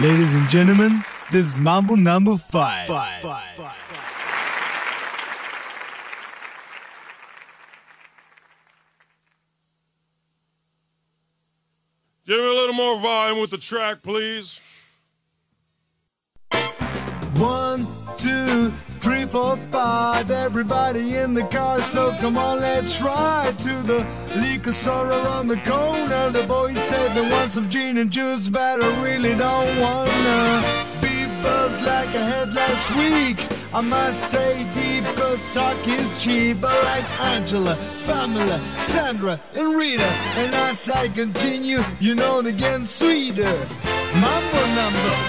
Ladies and gentlemen, this is Mambo number five. Give me a little more volume with the track, please. One, two, three, four, five. Everybody in the car, so come on, let's ride to the liquor store around the corner. The boy said they want some gin and juice, but I really don't wanna be buzzed like I had last week. I must stay deep, cause talk is cheap. I like Angela, Pamela, Sandra, and Rita. And as I continue, you know, they're getting sweeter. Mambo number.